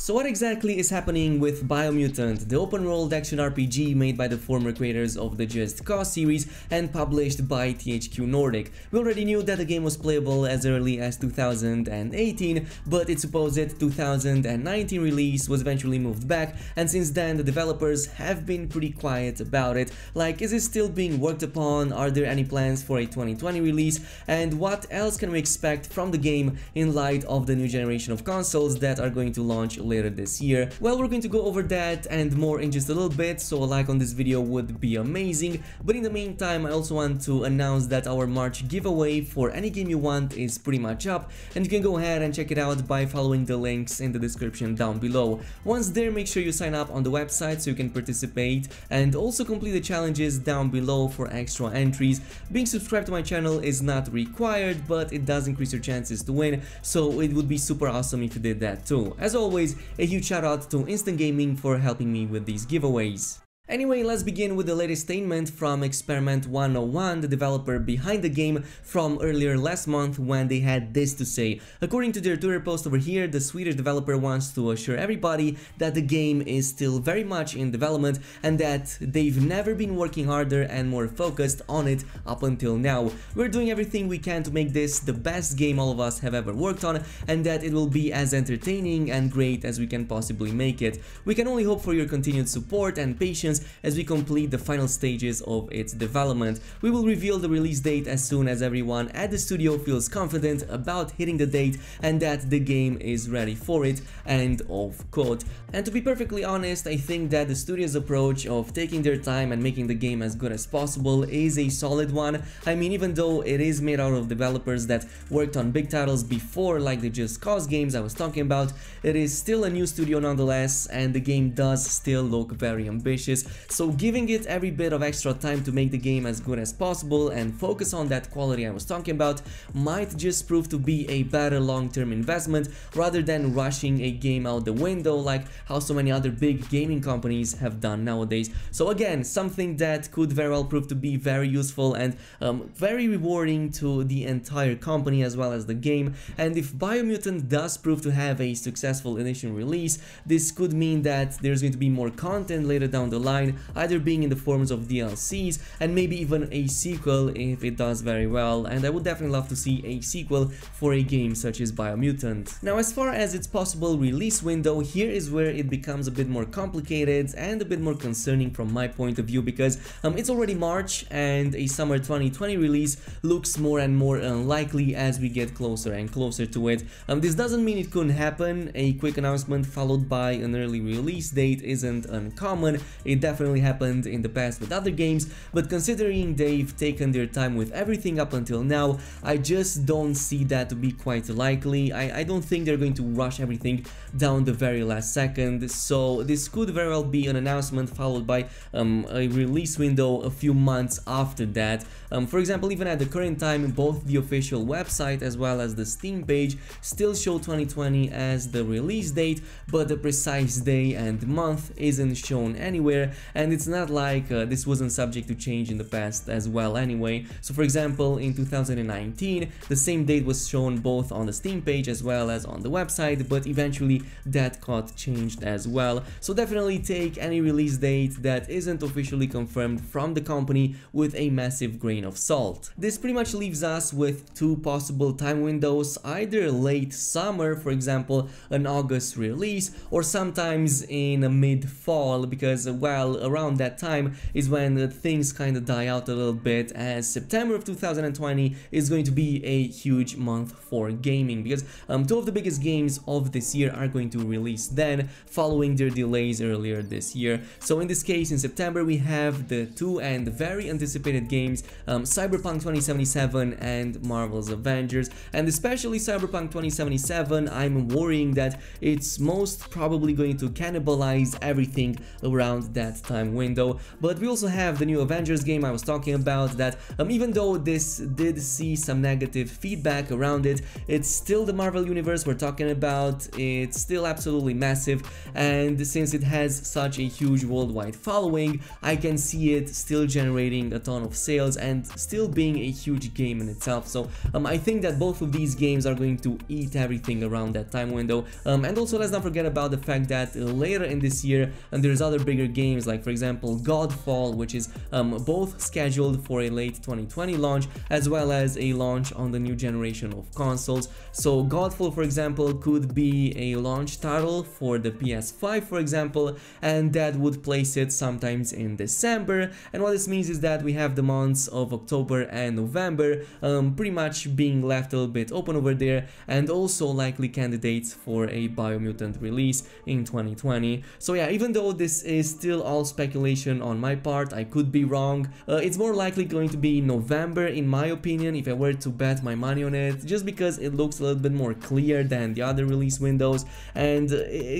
So what exactly is happening with Biomutant, the open-world action RPG made by the former creators of the Just Cause series and published by THQ Nordic? We already knew that the game was playable as early as 2018, but its supposed 2019 release was eventually moved back, and since then the developers have been pretty quiet about it. Like, is it still being worked upon? Are there any plans for a 2020 release? And what else can we expect from the game in light of the new generation of consoles that are going to launch later this year. Well, we're going to go over that and more in just a little bit, so a like on this video would be amazing. But in the meantime, I also want to announce that our March giveaway for any game you want is pretty much up, and you can go ahead and check it out by following the links in the description down below. Once there, make sure you sign up on the website so you can participate, and also complete the challenges down below for extra entries. Being subscribed to my channel is not required, but it does increase your chances to win, so it would be super awesome if you did that too. As always, a huge shout out to Instant Gaming for helping me with these giveaways. Anyway, let's begin with the latest statement from Experiment 101, the developer behind the game from earlier last month when they had this to say. According to their Twitter post over here, the Swedish developer wants to assure everybody that the game is still very much in development and that they've never been working harder and more focused on it up until now. We're doing everything we can to make this the best game all of us have ever worked on and that it will be as entertaining and great as we can possibly make it. We can only hope for your continued support and patience as we complete the final stages of its development. We will reveal the release date as soon as everyone at the studio feels confident about hitting the date and that the game is ready for it, end of quote. And to be perfectly honest, I think that the studio's approach of taking their time and making the game as good as possible is a solid one. I mean, even though it is made out of developers that worked on big titles before, like the Just Cause games I was talking about, it is still a new studio nonetheless, and the game does still look very ambitious so giving it every bit of extra time to make the game as good as possible and focus on that quality I was talking about might just prove to be a better long-term investment rather than rushing a game out the window like how so many other big gaming companies have done nowadays. So again, something that could very well prove to be very useful and um, very rewarding to the entire company as well as the game and if Biomutant does prove to have a successful initial release, this could mean that there's going to be more content later down the line either being in the forms of DLCs and maybe even a sequel if it does very well and I would definitely love to see a sequel for a game such as Biomutant. Now as far as its possible release window, here is where it becomes a bit more complicated and a bit more concerning from my point of view because um, it's already March and a summer 2020 release looks more and more unlikely as we get closer and closer to it. Um, this doesn't mean it couldn't happen, a quick announcement followed by an early release date isn't uncommon, it definitely happened in the past with other games, but considering they've taken their time with everything up until now, I just don't see that to be quite likely. I, I don't think they're going to rush everything down the very last second, so this could very well be an announcement followed by um, a release window a few months after that. Um, for example, even at the current time, both the official website as well as the Steam page still show 2020 as the release date, but the precise day and month isn't shown anywhere, and it's not like uh, this wasn't subject to change in the past as well anyway. So for example, in 2019, the same date was shown both on the Steam page as well as on the website, but eventually that got changed as well. So definitely take any release date that isn't officially confirmed from the company with a massive grain of salt. This pretty much leaves us with two possible time windows, either late summer, for example, an August release, or sometimes in mid-fall because, well, well around that time is when things kind of die out a little bit as September of 2020 is going to be a huge month for gaming because um, two of the biggest games of this year are going to release then following their delays earlier this year. So in this case in September we have the two and very anticipated games um, Cyberpunk 2077 and Marvel's Avengers and especially Cyberpunk 2077 I'm worrying that it's most probably going to cannibalize everything around that that time window. But we also have the new Avengers game I was talking about that um, even though this did see some negative feedback around it, it's still the Marvel Universe we're talking about, it's still absolutely massive and since it has such a huge worldwide following, I can see it still generating a ton of sales and still being a huge game in itself. So um, I think that both of these games are going to eat everything around that time window. Um, and also let's not forget about the fact that later in this year and there's other bigger games like for example Godfall which is um, both scheduled for a late 2020 launch as well as a launch on the new generation of consoles. So Godfall for example could be a launch title for the PS5 for example and that would place it sometimes in December and what this means is that we have the months of October and November um, pretty much being left a little bit open over there and also likely candidates for a Biomutant release in 2020. So yeah, even though this is still all speculation on my part, I could be wrong. Uh, it's more likely going to be November in my opinion if I were to bet my money on it, just because it looks a little bit more clear than the other release windows. And uh,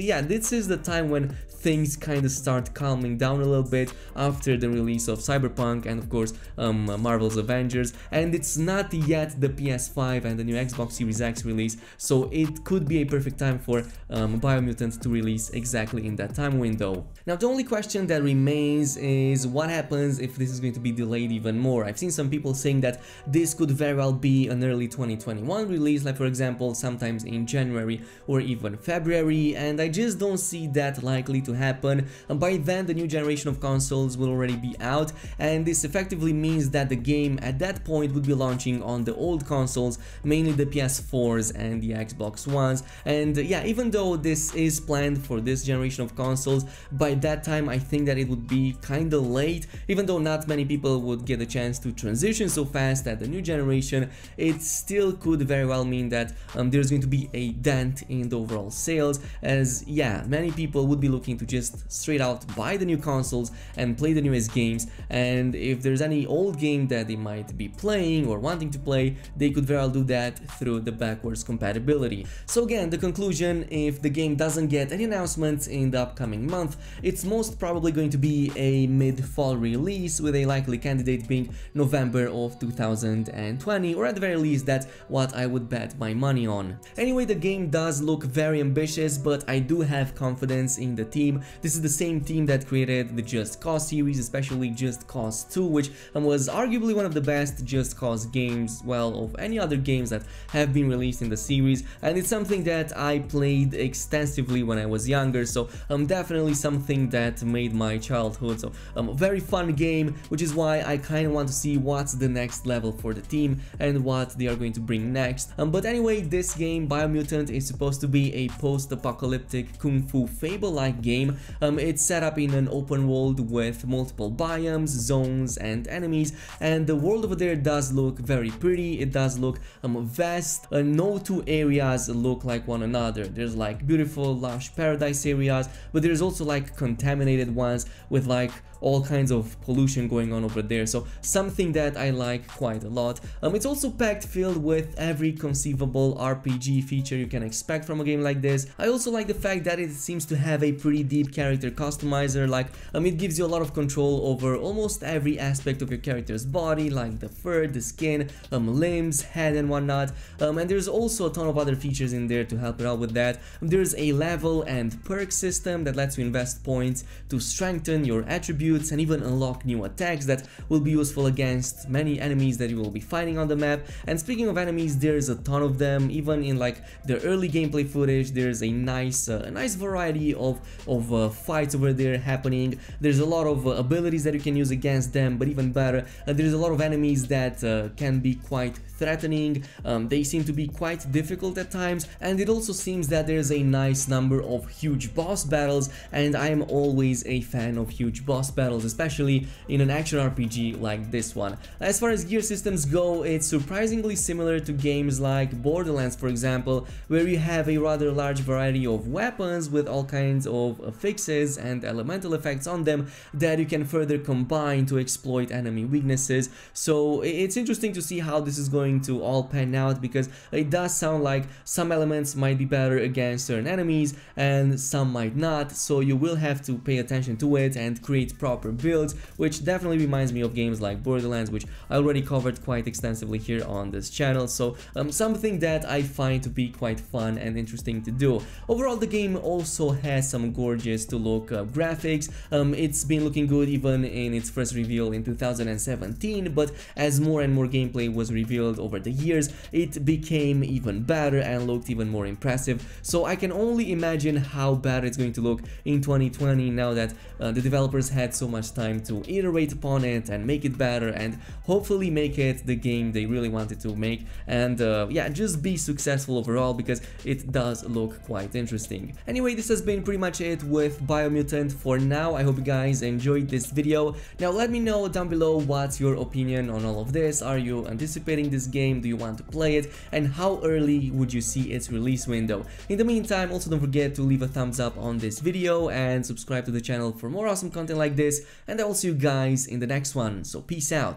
yeah, this is the time when things kind of start calming down a little bit after the release of Cyberpunk and of course um, Marvel's Avengers and it's not yet the PS5 and the new Xbox Series X release so it could be a perfect time for um, Biomutant to release exactly in that time window. Now the only question that remains is what happens if this is going to be delayed even more. I've seen some people saying that this could very well be an early 2021 release like for example sometimes in January or even February and I just don't see that likely to happen. And by then the new generation of consoles will already be out and this effectively means that the game at that point would be launching on the old consoles, mainly the PS4s and the Xbox Ones. And yeah, even though this is planned for this generation of consoles, by that time I think that it would be kinda late, even though not many people would get a chance to transition so fast at the new generation, it still could very well mean that um, there's going to be a dent in the overall sales as yeah, many people would be looking to just straight out buy the new consoles and play the newest games and if there's any old game that they might be playing or wanting to play they could very well do that through the backwards compatibility. So again the conclusion if the game doesn't get any announcements in the upcoming month it's most probably going to be a mid-fall release with a likely candidate being November of 2020 or at the very least that's what I would bet my money on. Anyway the game does look very ambitious but I do have confidence in the team. This is the same team that created the Just Cause series, especially Just Cause 2, which was arguably one of the best Just Cause games, well, of any other games that have been released in the series, and it's something that I played extensively when I was younger, so um, definitely something that made my childhood, so um, a very fun game, which is why I kind of want to see what's the next level for the team and what they are going to bring next. Um, but anyway, this game, Biomutant, is supposed to be a post-apocalyptic kung fu fable-like game. Um, it's set up in an open world with multiple biomes, zones and enemies and the world over there does look very pretty, it does look um, vast, uh, no two areas look like one another. There's like beautiful lush paradise areas but there's also like contaminated ones with like all kinds of pollution going on over there so something that I like quite a lot. Um, it's also packed filled with every conceivable RPG feature you can expect from a game like this. I also like the fact that it seems to have a pretty deep character customizer like um, it gives you a lot of control over almost every aspect of your character's body like the fur, the skin, um, limbs, head and whatnot um, and there's also a ton of other features in there to help it out with that. There's a level and perk system that lets you invest points to strengthen your attributes and even unlock new attacks that will be useful against many enemies that you will be fighting on the map. And speaking of enemies, there's a ton of them, even in like the early gameplay footage, there's a nice uh, a nice variety of, of uh, fights over there happening. There's a lot of uh, abilities that you can use against them, but even better, uh, there's a lot of enemies that uh, can be quite threatening, um, they seem to be quite difficult at times, and it also seems that there's a nice number of huge boss battles, and I am always a fan of huge boss battles, especially in an action RPG like this one. As far as gear systems go, it's surprisingly similar to games like Borderlands for example, where you have a rather large variety of weapons with all kinds of affixes and elemental effects on them that you can further combine to exploit enemy weaknesses, so it's interesting to see how this is going to all pan out because it does sound like some elements might be better against certain enemies and some might not, so you will have to pay attention attention to it and create proper builds, which definitely reminds me of games like Borderlands, which I already covered quite extensively here on this channel, so um, something that I find to be quite fun and interesting to do. Overall, the game also has some gorgeous to look uh, graphics, um, it's been looking good even in its first reveal in 2017, but as more and more gameplay was revealed over the years, it became even better and looked even more impressive, so I can only imagine how bad it's going to look in 2020 now that uh, the developers had so much time to iterate upon it and make it better and hopefully make it the game they really wanted to make and uh, yeah just be successful overall because it does look quite interesting. Anyway this has been pretty much it with Biomutant for now I hope you guys enjoyed this video. Now let me know down below what's your opinion on all of this are you anticipating this game do you want to play it and how early would you see its release window. In the meantime also don't forget to leave a thumbs up on this video and subscribe to the channel for more awesome content like this and I will see you guys in the next one so peace out.